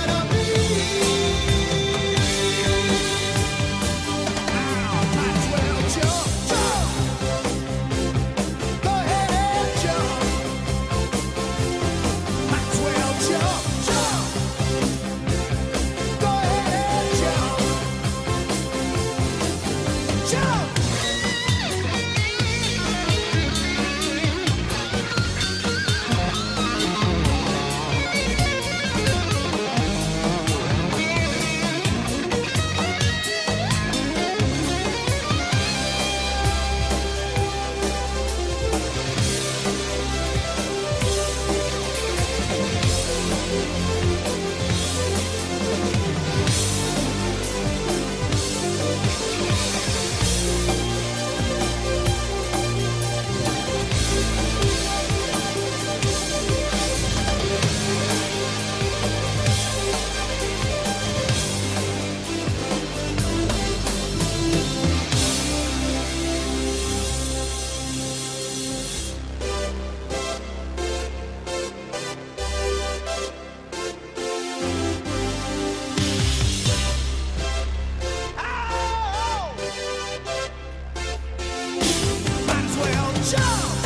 What a Jump.